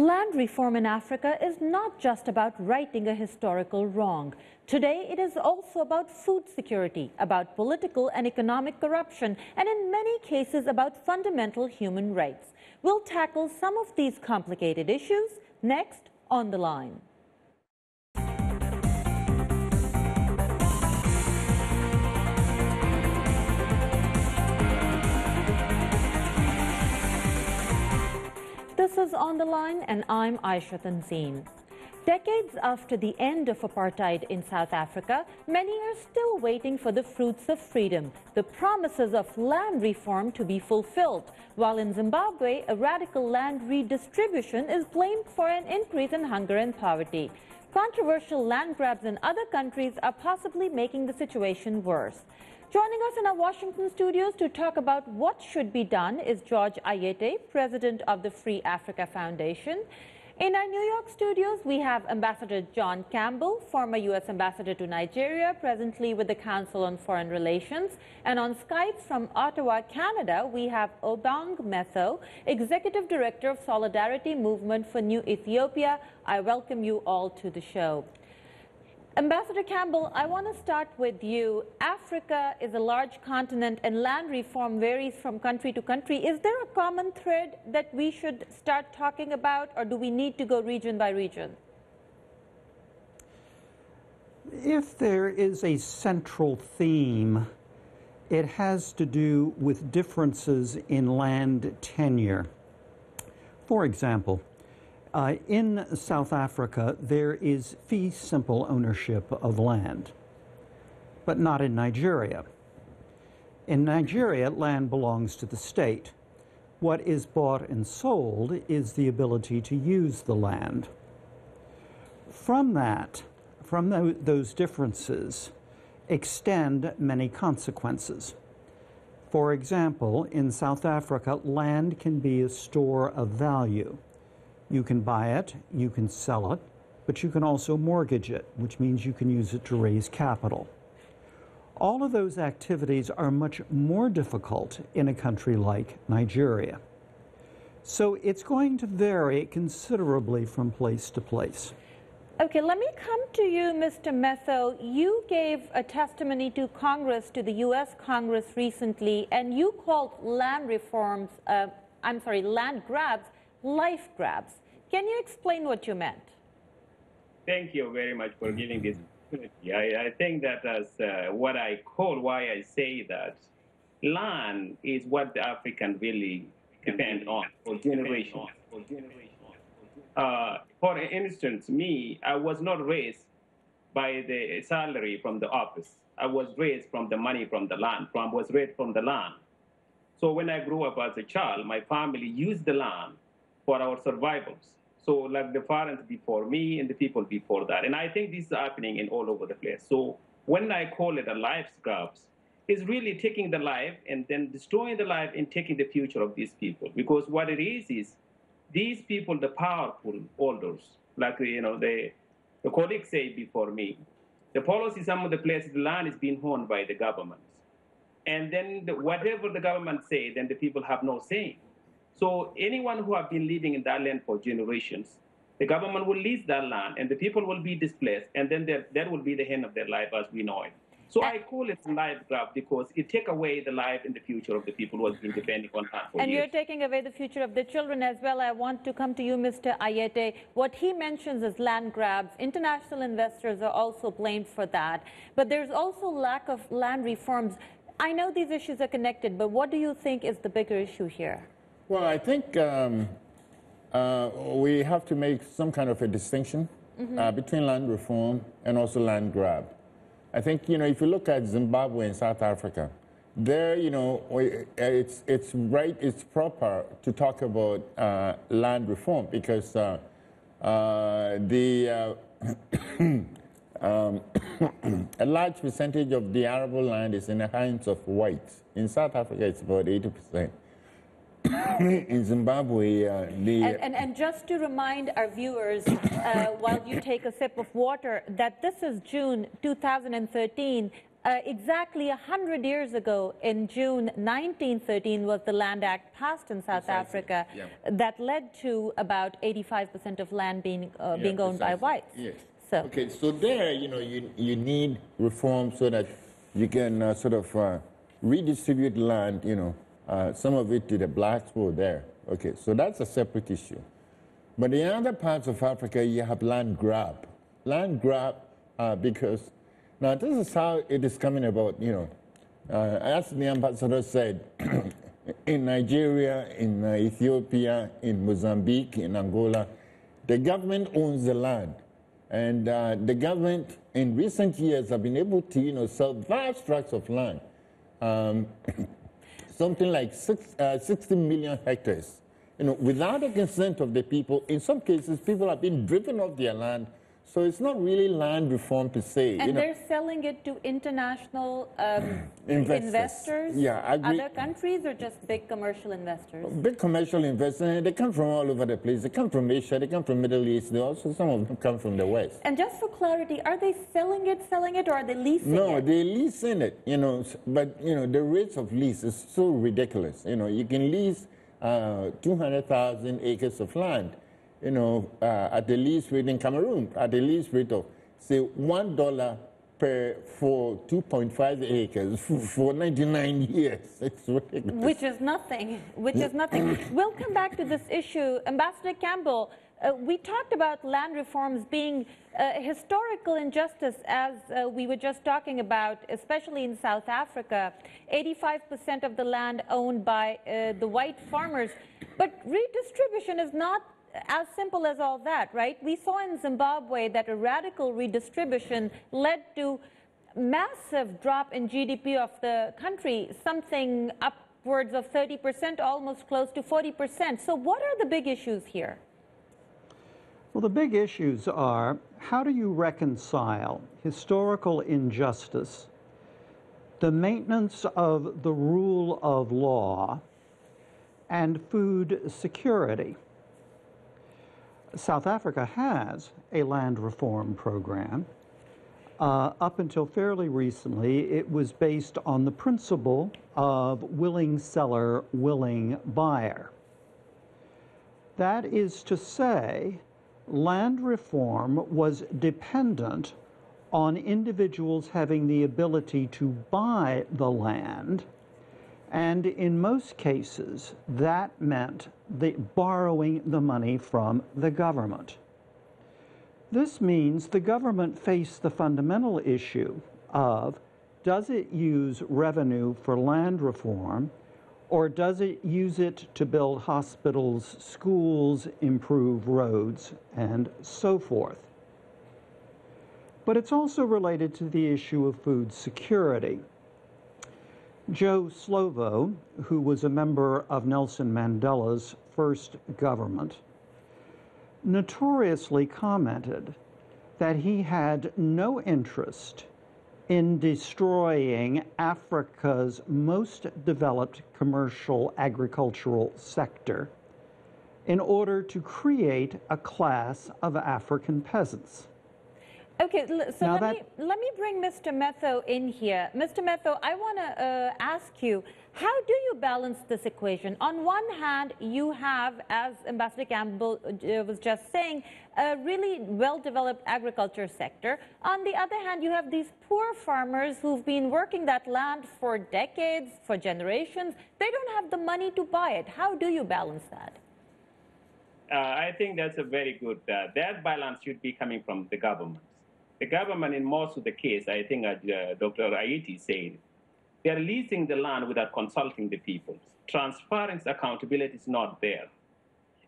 Land reform in Africa is not just about righting a historical wrong. Today, it is also about food security, about political and economic corruption, and in many cases about fundamental human rights. We'll tackle some of these complicated issues next on the line. Is On the Line, and I'm Ayesha Tanzeem. Decades after the end of apartheid in South Africa, many are still waiting for the fruits of freedom, the promises of land reform to be fulfilled, while in Zimbabwe, a radical land redistribution is blamed for an increase in hunger and poverty. Controversial land grabs in other countries are possibly making the situation worse. Joining us in our Washington studios to talk about what should be done is George Ayittey, president of the Free Africa Foundation. In our New York studios, we have Ambassador John Campbell, former U.S. Ambassador to Nigeria, presently with the Council on Foreign Relations. And on Skype from Ottawa, Canada, we have Obang Metho, Executive Director of Solidarity Movement for New Ethiopia. I welcome you all to the show. Ambassador Campbell, I want to start with you. Africa is a large continent and land reform varies from country to country. Is there a common thread that we should start talking about or do we need to go region by region? If there is a central theme, it has to do with differences in land tenure. For example, uh, in South Africa, there is fee simple ownership of land, but not in Nigeria. In Nigeria, land belongs to the state. What is bought and sold is the ability to use the land. From that, from those differences, extend many consequences. For example, in South Africa, land can be a store of value. You can buy it, you can sell it, but you can also mortgage it, which means you can use it to raise capital. All of those activities are much more difficult in a country like Nigeria. So it's going to vary considerably from place to place. Okay, let me come to you, Mr. Metho. You gave a testimony to Congress, to the U.S. Congress recently, and you called land reforms, uh, I'm sorry, land grabs, life grabs. Can you explain what you meant? Thank you very much for giving this opportunity. I, I think that as uh, what I call why I say that land is what the African really depend on for generations. Uh, for instance, me, I was not raised by the salary from the office. I was raised from the money from the land. From was raised from the land. So when I grew up as a child, my family used the land for our survivals. So like the parents before me and the people before that. And I think this is happening in all over the place. So when I call it a life scraps, it's really taking the life and then destroying the life and taking the future of these people. Because what it is is these people, the powerful holders, like you know the the colleagues say before me, the policy some of the places the land is being owned by the governments. And then the, whatever the government say, then the people have no say. So anyone who have been living in that land for generations, the government will lease that land and the people will be displaced and then that will be the end of their life as we know it. So I call it life grab because it take away the life and the future of the people who have been depending on that for And years. you're taking away the future of the children as well. I want to come to you, Mr. Ayittey. What he mentions is land grabs. International investors are also blamed for that. But there's also lack of land reforms. I know these issues are connected, but what do you think is the bigger issue here? Well, I think um, uh, we have to make some kind of a distinction mm -hmm. uh, between land reform and also land grab. I think, you know, if you look at Zimbabwe and South Africa, there, you know, it's, it's right, it's proper to talk about uh, land reform because uh, uh, the, uh, um, a large percentage of the arable land is in the hands of whites. In South Africa, it's about 80 percent. in Zimbabwe, uh, the... And, and, and, just to remind our viewers, uh, while you take a sip of water, that this is June 2013. Uh, exactly 100 years ago, in June 1913, was the Land Act passed in South Precisely, Africa yeah. that led to about 85% of land being, uh, Yeah, being owned by whites. Yes. So, Okay, so there, you know, you, you need reform so that you can uh, sort of uh, redistribute land, you know, uh, some of it to the blacks who are there. Okay, so that's a separate issue. But in other parts of Africa, you have land grab. Land grab uh, because, now this is how it is coming about, you know. Uh, as the ambassador said, in Nigeria, in uh, Ethiopia, in Mozambique, in Angola, the government owns the land. And uh, the government in recent years have been able to, you know, sell vast tracts of land, um, something like six, uh, 60 million hectares, you know, without the consent of the people. In some cases, people have been driven off their land. So it's not really land reform per se. and you know. they're selling it to international um, Investors. investors, Yeah, I agree. other countries, or just big commercial investors? Big commercial investors, they come from all over the place. They come from Asia, they come from Middle East, they also, some of them come from the West. And just for clarity, are they selling it, selling it, or are they leasing No, it? No, they're leasing it, you know, but, you know, the rates of lease is so ridiculous. You know, you can lease uh, 200,000 acres of land, you know, uh, at the least rate in Cameroon, at the least rate of, say, $1 per, for 2.5 acres for, for 99 years. Which is nothing, which is nothing. We'll come back to this issue. Ambassador Campbell, uh, we talked about land reforms being a historical injustice, as uh, we were just talking about, especially in South Africa. 85% of the land owned by uh, the white farmers. But redistribution is not as simple as all that, right? We saw in Zimbabwe that a radical redistribution led to massive drop in GDP of the country, something upwards of 30%, almost close to 40%. So what are the big issues here? Well, the big issues are how do you reconcile historical injustice, the maintenance of the rule of law, and food security? South Africa has a land reform program. Uh, up until fairly recently, it was based on the principle of willing seller, willing buyer. That is to say, land reform was dependent on individuals having the ability to buy the land, and in most cases, that meant the borrowing the money from the government. This means the government faced the fundamental issue of does it use revenue for land reform or does it use it to build hospitals, schools, improve roads, and so forth? But it's also related to the issue of food security. Joe Slovo, who was a member of Nelson Mandela's first government, notoriously commented that he had no interest in destroying Africa's most developed commercial agricultural sector in order to create a class of African peasants. Okay, so Now let, that- me, let me bring Mr. Metho in here. Mr. Metho, I want to uh, ask you, how do you balance this equation? On one hand, you have, as Ambassador Campbell uh, was just saying, a really well-developed agriculture sector. On the other hand, you have these poor farmers who've been working that land for decades, for generations. They don't have the money to buy it. How do you balance that? Uh, I think that's a very good. Uh, that balance should be coming from the government. The government, in most of the case, I think, as uh, Dr. Ayittey said, they are leasing the land without consulting the people. Transparency, accountability is not there.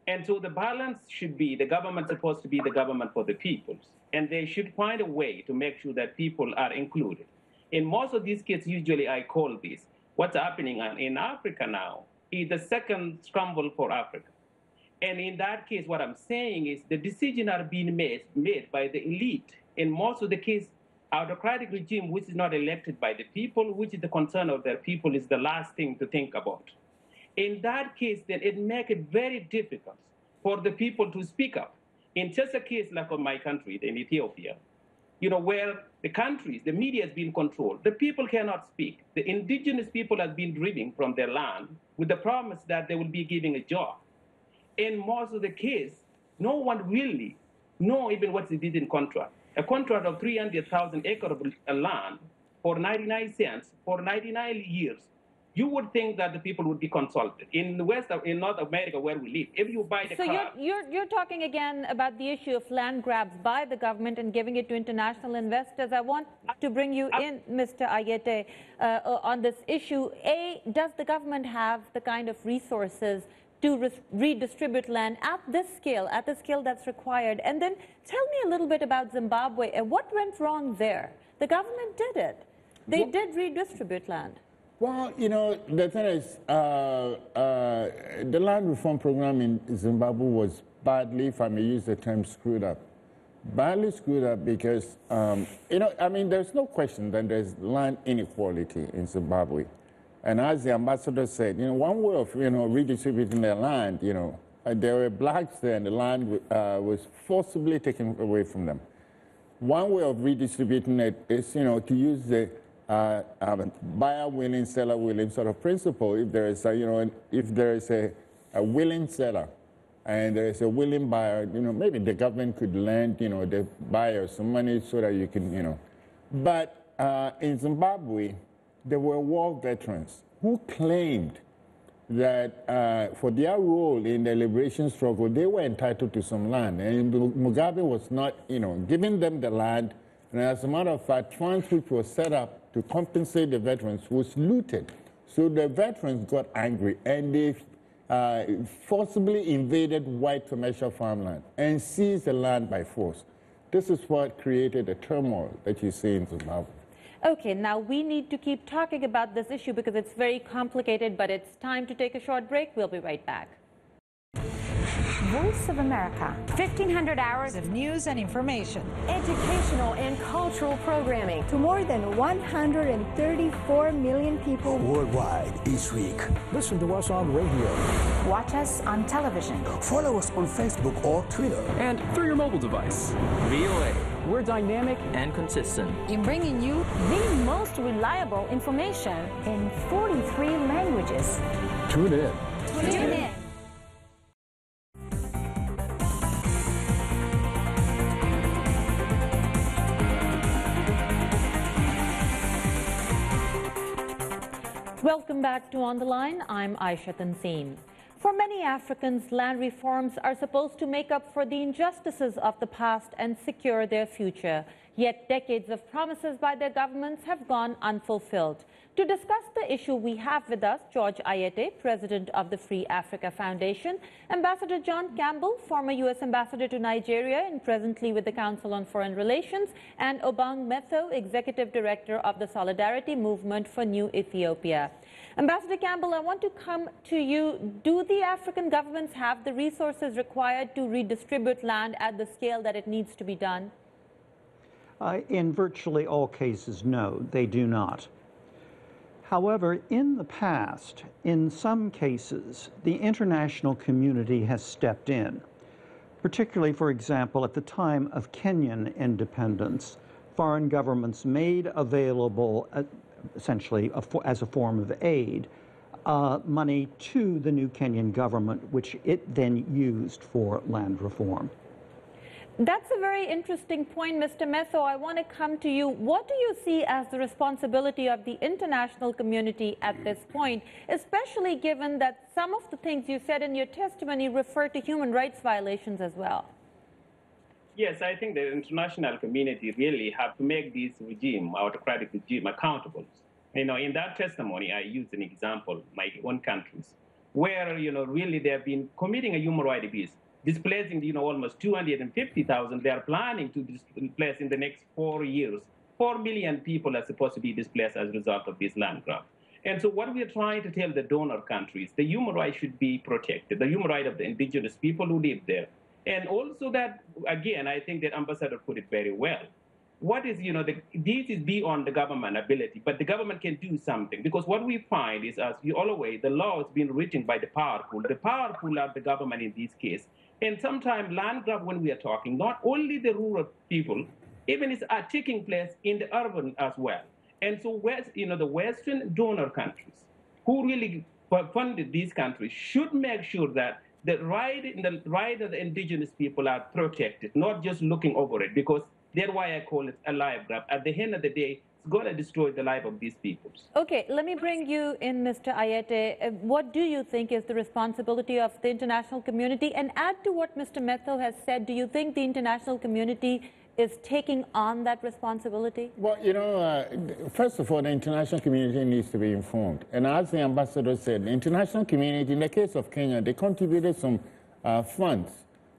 And so the balance should be the government supposed to be the government for the people. And they should find a way to make sure that people are included. In most of these cases, usually I call this what's happening in Africa now is the second scramble for Africa. And in that case, what I'm saying is the decisions are being made, made by the elite. In most of the case, autocratic regime, which is not elected by the people, which is the concern of their people, is the last thing to think about. In that case, then it makes it very difficult for the people to speak up. In just a case like of my country, in Ethiopia, you know, where the countries, the media has been controlled. The people cannot speak. The indigenous people have been driven from their land with the promise that they will be giving a job. In most of the case, no one really know even what is in contract. A contract of 300,000 acres of land for 99 cents for 99 years you would think that the people would be consulted. In the West, of, in North America, where we live, if you buy the so car... So you're, you're, you're talking again about the issue of land grabs by the government and giving it to international investors. I want to bring you in, Mr. Ayittey, uh, uh, on this issue. A, does the government have the kind of resources to redistribute land at this scale, at the scale that's required? And then tell me a little bit about Zimbabwe. and What went wrong there? The government did it. They well, did redistribute land. Well, you know, the thing is, uh, uh, the land reform program in Zimbabwe was badly, if I may use the term, screwed up. Badly screwed up because, um, you know, I mean, there's no question that there's land inequality in Zimbabwe. And as the ambassador said, you know, one way of, you know, redistributing their land, you know, uh, there were blacks there and the land uh, was forcibly taken away from them. One way of redistributing it is, you know, to use the uh, um, buyer willing, seller willing sort of principle. If there is a, you know, if there is a, a willing seller and there is a willing buyer, you know, maybe the government could lend, you know, the buyer some money so that you can, you know. But uh, in Zimbabwe, there were war veterans who claimed that uh, for their role in the liberation struggle, they were entitled to some land. And Mugabe was not, you know, giving them the land. And as a matter of fact, funds which were set up to compensate the veterans was looted. So the veterans got angry and they uh, forcibly invaded white commercial farmland and seized the land by force. This is what created the turmoil that you see in Zimbabwe. Okay, now we need to keep talking about this issue because it's very complicated, but it's time to take a short break. We'll be right back. Voice of America. 1,500 hours of news and information, educational and cultural programming to more than 134 million people worldwide each week. Listen to us on radio. Watch us on television. Follow us on Facebook or Twitter. And through your mobile device. VOA. We're dynamic and consistent in bringing you the most reliable information in 43 languages. Tune in. Tune, Tune in. Welcome back to On the Line. I'm Ayesha Tanzeem. For many Africans, land reforms are supposed to make up for the injustices of the past and secure their future. Yet decades of promises by their governments have gone unfulfilled. To discuss the issue, we have with us George Ayittey, president of the Free Africa Foundation, Ambassador John Campbell, former U.S. ambassador to Nigeria and presently with the Council on Foreign Relations, and Obang Metho, executive director of the Solidarity Movement for New Ethiopia. Ambassador Campbell, I want to come to you. Do the African governments have the resources required to redistribute land at the scale that it needs to be done? Uh, in virtually all cases, no, they do not. However, in the past, in some cases, the international community has stepped in. Particularly, for example, at the time of Kenyan independence, foreign governments made available, uh, essentially a as a form of aid, uh, money to the new Kenyan government, which it then used for land reform. That's a very interesting point, Mr. Metho. I want to come to you. What do you see as the responsibility of the international community at this point, especially given that some of the things you said in your testimony refer to human rights violations as well? Yes, I think the international community really have to make this regime, autocratic regime, accountable. You know, in that testimony, I used an example, my own countries, where, you know, really they have been committing a human rights abuse displacing you know almost 250,000. They are planning to displace in the next four years. Four million people are supposed to be displaced as a result of this land grab. And so what we are trying to tell the donor countries, the human rights should be protected, the human right of the indigenous people who live there. And also that, again, I think that Ambassador put it very well what is, you know, the, this is beyond the government ability, but the government can do something. Because what we find is, as you always, the law is being written by the powerful. The powerful are the government in this case. And sometimes land grab, when we are talking, not only the rural people, even it's are taking place in the urban as well. And so, West, you know, the Western donor countries who really funded these countries should make sure that the right, in the right of the indigenous people are protected, not just looking over it, because that's why I call it a life grab. At the end of the day, going to destroy the life of these peoples. Okay, let me bring you in, Mr. Ayittey. Uh, what do you think is the responsibility of the international community? And add to what Mr. Metho has said, do you think the international community is taking on that responsibility? Well, you know, uh, first of all, the international community needs to be informed. And as the ambassador said, the international community, in the case of Kenya, they contributed some uh, funds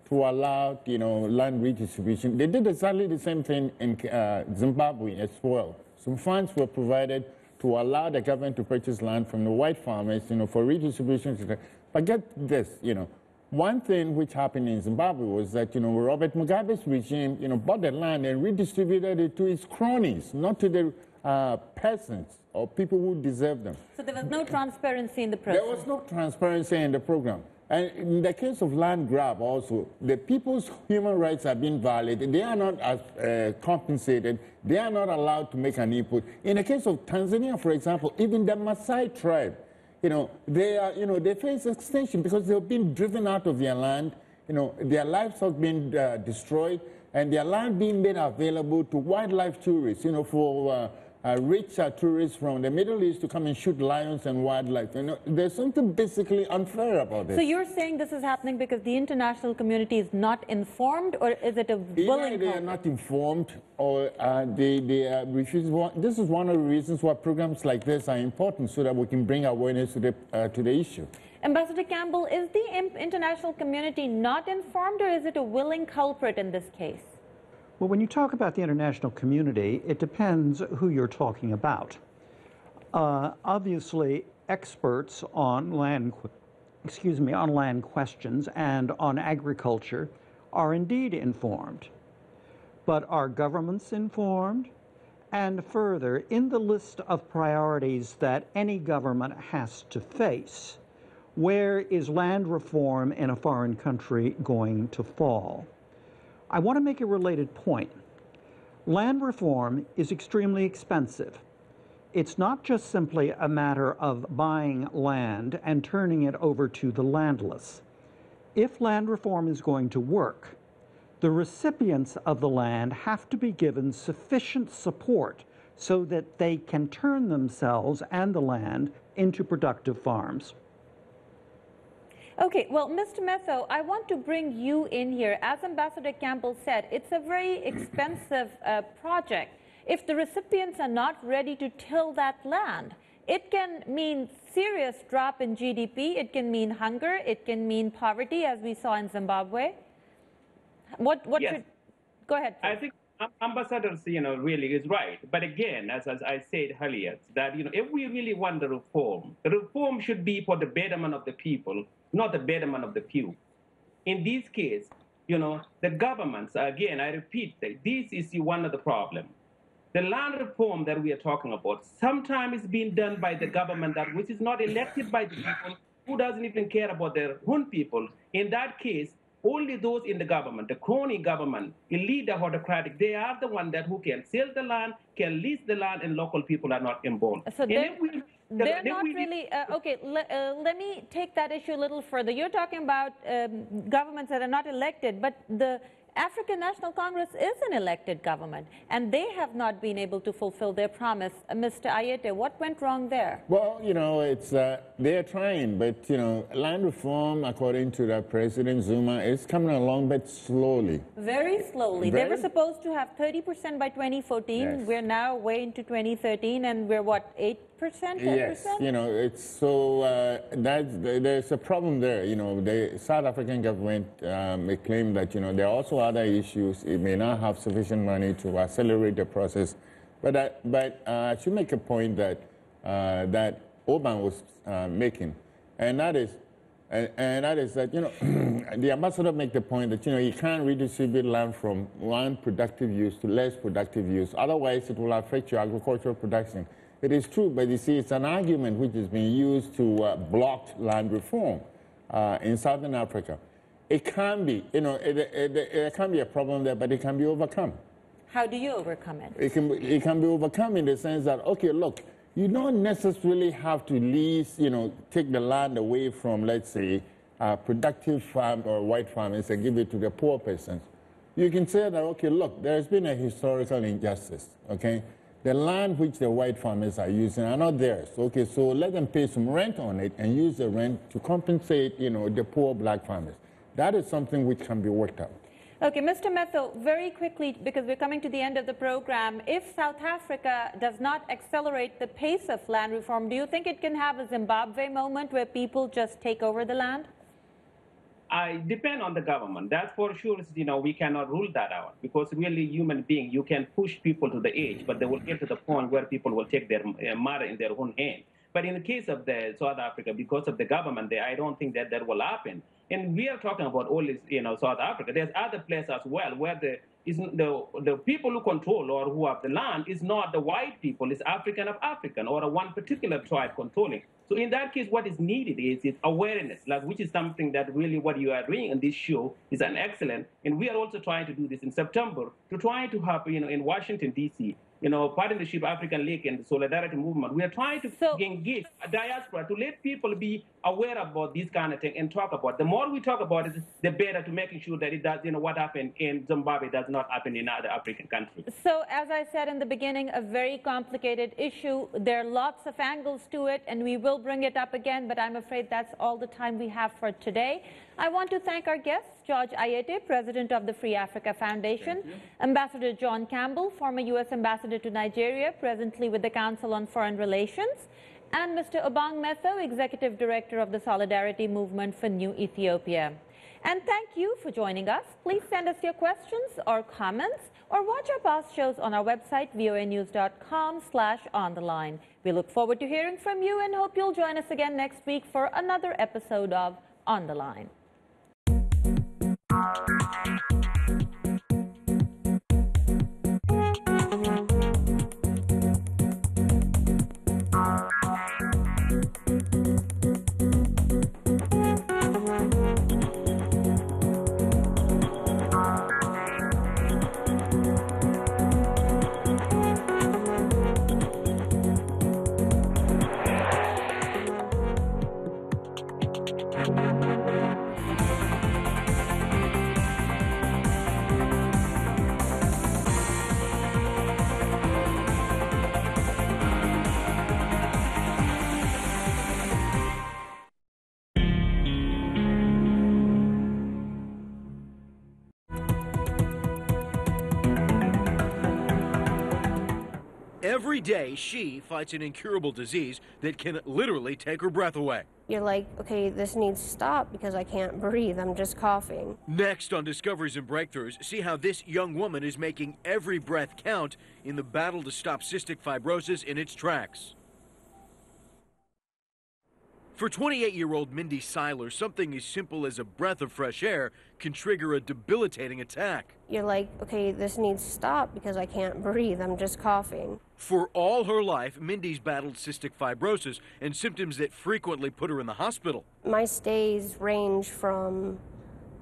to allow, you know, land redistribution. They did exactly the same thing in uh, Zimbabwe as well. Some funds were provided to allow the government to purchase land from the white farmers, you know, for redistribution. But get this, you know, one thing which happened in Zimbabwe was that, you know, Robert Mugabe's regime, you know, bought the land and redistributed it to his cronies, not to the uh, peasants or people who deserve them. So there was no transparency in the program? There was no transparency in the program. And in the case of land grab also, the people's human rights are being violated. They are not uh, compensated. They are not allowed to make an input. In the case of Tanzania, for example, even the Maasai tribe, you know, they are, you know, they face extinction because they've been driven out of their land. You know, their livestock being uh, destroyed and their land being made available to wildlife tourists, you know, for uh, uh, rich tourists from the Middle East to come and shoot lions and wildlife. You know, there's something basically unfair about this. So you're saying this is happening because the international community is not informed, or is it a willing? Either they are not informed, or uh, they they uh, refuse. This is one of the reasons why programs like this are important, so that we can bring awareness to the uh, to the issue. Ambassador Campbell, is the international community not informed, or is it a willing culprit in this case? Well, when you talk about the international community, it depends who you're talking about. Uh, obviously, experts on land, excuse me, on land questions and on agriculture are indeed informed. But are governments informed? And further, in the list of priorities that any government has to face, where is land reform in a foreign country going to fall? I want to make a related point. Land reform is extremely expensive. It's not just simply a matter of buying land and turning it over to the landless. If land reform is going to work, the recipients of the land have to be given sufficient support so that they can turn themselves and the land into productive farms. Okay, well, Mr. Metho, I want to bring you in here. As Ambassador Campbell said, it's a very expensive uh, project. If the recipients are not ready to till that land, it can mean serious drop in GDP. It can mean hunger. It can mean poverty, as we saw in Zimbabwe. What? What yes. should? Go ahead. Please. I think Ambassador, you know, really is right. But again, as, as I said earlier, that you know, if we really want the reform, the reform should be for the betterment of the people, not the betterment of the few. In this case, you know, the governments, again, I repeat, that this is one of the problems. The land reform that we are talking about sometimes is being done by the government that which is not elected by the people, who doesn't even care about their own people. In that case, only those in the government, the crony government, elite the autocratic, they are the one that who can sell the land, can lease the land, and local people are not involved. So they're not really, uh, okay, le, uh, let me take that issue a little further. You're talking about um, governments that are not elected, but the African National Congress is an elected government, and they have not been able to fulfill their promise. Uh, Mr. Ayittey, what went wrong there? Well, you know, it's uh, they're trying, but you know, land reform, according to the President Zuma, is coming along, but slowly. Very slowly. Very... They were supposed to have 30% by 2014. Yes. We're now way into 2013, and we're what 8 percent, Yes, you know, it's so uh, that there's a problem there. You know, the South African government um, may claim that you know there are also other issues. It may not have sufficient money to accelerate the process, but uh, but uh, I should make a point that uh, that Obang was uh, making, and that is. And, and that is that, you know, the ambassador make the point that, you know, you can't redistribute land from one productive use to less productive use. Otherwise, it will affect your agricultural production. It is true, but you see, it's an argument which is being used to uh, block land reform uh, in Southern Africa. It can be, you know, it, it, it, can be a problem there, but it can be overcome. How do you overcome it? It can, be, it can be overcome in the sense that, okay, look, you don't necessarily have to lease, you know, take the land away from, let's say, a productive farm or white farmers and give it to the poor persons. You can say that, okay, look, there has been a historical injustice, okay? The land which the white farmers are using are not theirs, okay? So let them pay some rent on it and use the rent to compensate, you know, the poor black farmers. That is something which can be worked out. Okay, Mr. Metho, very quickly, because we're coming to the end of the program, if South Africa does not accelerate the pace of land reform, do you think it can have a Zimbabwe moment where people just take over the land? I depend on the government. That's for sure. You know, we cannot rule that out because really, human being, you can push people to the edge, but they will get to the point where people will take their uh, matter in their own hand. But in the case of the South Africa, because of the government there, I don't think that that will happen. And we are talking about all this, you know, South Africa. There's other places as well where the is the the people who control or who have the land is not the white people, it's African of African or a one particular tribe controlling. So in that case, what is needed is, is awareness, like which is something that really what you are doing in this show is an excellent. And we are also trying to do this in September to try to have, you know, in Washington D.C you know, Partnership African League and the Solidarity Movement. We are trying to so, engage a diaspora to let people be aware about this kind of thing and talk about. It. The more we talk about it, the better to making sure that it does, you know, what happened in Zimbabwe does not happen in other African countries. So, as I said in the beginning, a very complicated issue. There are lots of angles to it, and we will bring it up again, but I'm afraid that's all the time we have for today. I want to thank our guests, George Ayittey, President of the Free Africa Foundation, Ambassador John Campbell, former U.S. Ambassador to Nigeria, presently with the Council on Foreign Relations, and Mr. Obang Metho, Executive Director of the Solidarity Movement for New Ethiopia. And thank you for joining us. Please send us your questions or comments or watch our past shows on our website, voanews.com slash on the line. We look forward to hearing from you and hope you'll join us again next week for another episode of On the Line. Every day, she fights an incurable disease that can literally take her breath away. You're like, okay, this needs to stop because I can't breathe. I'm just coughing. Next on Discoveries and Breakthroughs, see how this young woman is making every breath count in the battle to stop cystic fibrosis in its tracks. For 28 year old Mindy Seiler, something as simple as a breath of fresh air can trigger a debilitating attack. You're like, okay, this needs to stop because I can't breathe. I'm just coughing. For all her life, Mindy's battled cystic fibrosis and symptoms that frequently put her in the hospital. My stays range from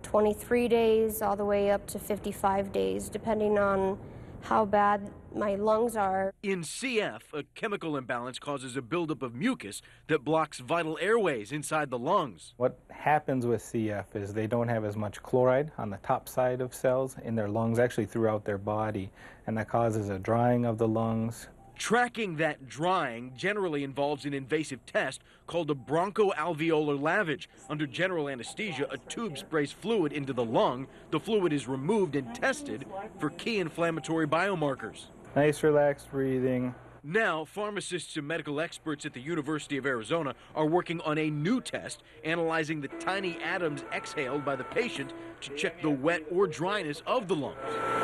23 days all the way up to 55 days, depending on how bad my lungs are. In CF, a chemical imbalance causes a buildup of mucus that blocks vital airways inside the lungs. What happens with CF is they don't have as much chloride on the top side of cells in their lungs, actually throughout their body, and that causes a drying of the lungs, Tracking that drying generally involves an invasive test called a bronchoalveolar lavage. Under general anesthesia, a tube sprays fluid into the lung. The fluid is removed and tested for key inflammatory biomarkers. Nice, relaxed breathing. Now, pharmacists and medical experts at the University of Arizona are working on a new test analyzing the tiny atoms exhaled by the patient to check the wet or dryness of the lungs.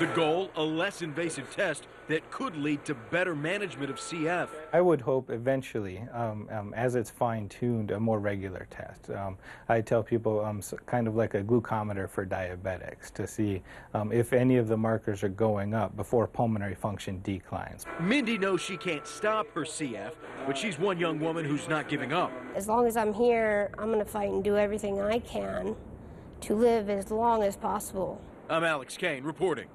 The goal, a less invasive test that could lead to better management of CF. I would hope eventually, um, um, as it's fine-tuned, a more regular test. Um, I tell people um, so kind of like a glucometer for diabetics to see um, if any of the markers are going up before pulmonary function declines. Mindy knows she can't stop her CF, but she's one young woman who's not giving up. As long as I'm here, I'm going to fight and do everything I can to live as long as possible. I'm Alex Kane reporting.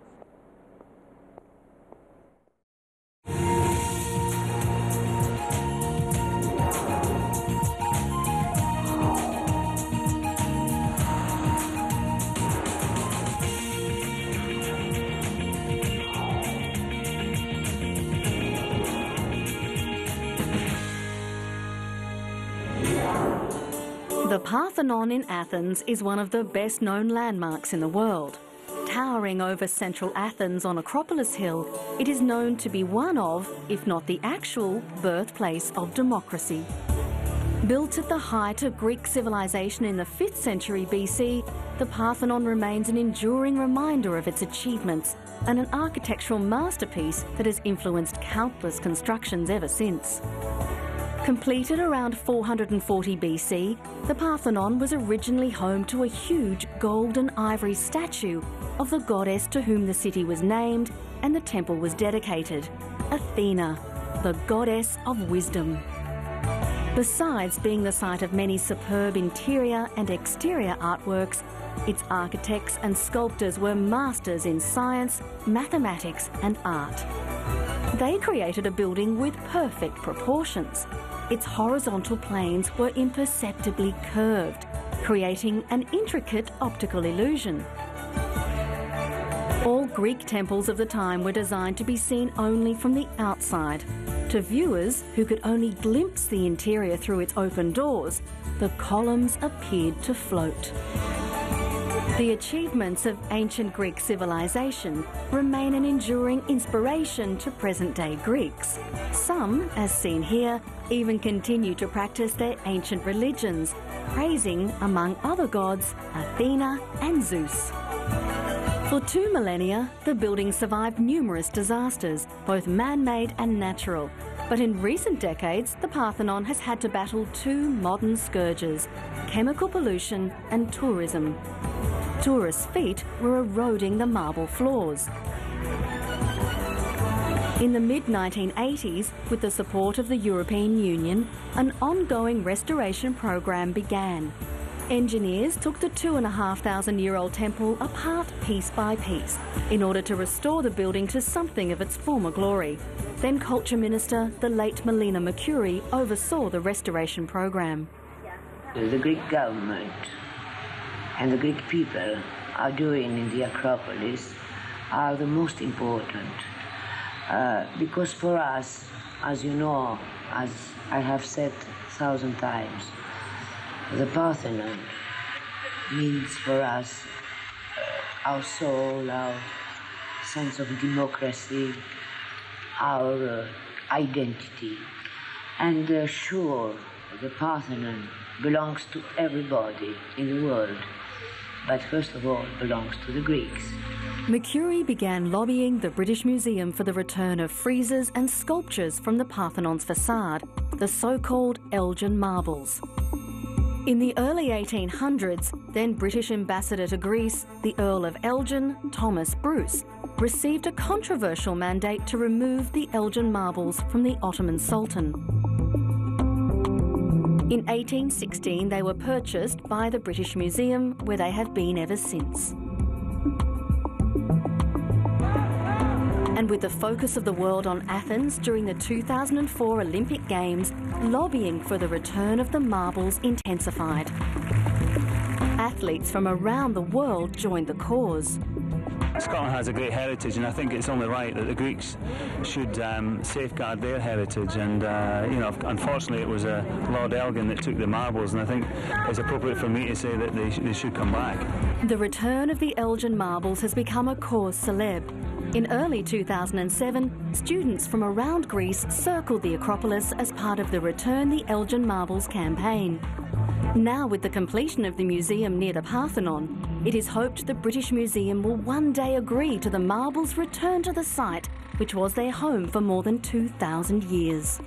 The Parthenon in Athens is one of the best known landmarks in the world. Towering over central Athens on Acropolis Hill, it is known to be one of, if not the actual, birthplace of democracy. Built at the height of Greek civilization in the 5th century BC, the Parthenon remains an enduring reminder of its achievements and an architectural masterpiece that has influenced countless constructions ever since. Completed around 440 BC, the Parthenon was originally home to a huge gold and ivory statue of the goddess to whom the city was named and the temple was dedicated, Athena, the goddess of wisdom. Besides being the site of many superb interior and exterior artworks, its architects and sculptors were masters in science, mathematics and art. They created a building with perfect proportions. Its horizontal planes were imperceptibly curved, creating an intricate optical illusion. All Greek temples of the time were designed to be seen only from the outside. To viewers who could only glimpse the interior through its open doors, the columns appeared to float. The achievements of ancient Greek civilization remain an enduring inspiration to present-day Greeks. Some, as seen here, even continue to practice their ancient religions, praising, among other gods, Athena and Zeus. For two millennia, the building survived numerous disasters, both man-made and natural. But in recent decades, the Parthenon has had to battle two modern scourges, chemical pollution and tourism. Tourists' feet were eroding the marble floors. In the mid-1980s, with the support of the European Union, an ongoing restoration program began. Engineers took the two and a half thousand year old temple apart piece by piece in order to restore the building to something of its former glory. Then Culture Minister, the late Melina Mercouri, oversaw the restoration program. The Greek government and the Greek people are doing in the Acropolis are the most important. Uh, because for us, as you know, as I have said a thousand times, the Parthenon means for us uh, our soul, our sense of democracy, our uh, identity. And uh, sure, the Parthenon belongs to everybody in the world, but first of all belongs to the Greeks. Mercouri began lobbying the British Museum for the return of friezes and sculptures from the Parthenon's facade, the so-called Elgin marbles. In the early 1800s, then British ambassador to Greece, the Earl of Elgin, Thomas Bruce, received a controversial mandate to remove the Elgin marbles from the Ottoman Sultan. In 1816, they were purchased by the British Museum, where they have been ever since. And with the focus of the world on Athens during the 2004 Olympic Games, lobbying for the return of the marbles intensified. Athletes from around the world joined the cause. Scotland has a great heritage, and I think it's only right that the Greeks should um, safeguard their heritage. And uh, you know, unfortunately, it was uh, Lord Elgin that took the marbles, and I think it's appropriate for me to say that they, sh they should come back. The return of the Elgin marbles has become a cause célèbre. In early 2007, students from around Greece circled the Acropolis as part of the Return the Elgin Marbles campaign. Now, with the completion of the museum near the Parthenon, it is hoped the British Museum will one day agree to the marbles return to the site, which was their home for more than 2,000 years.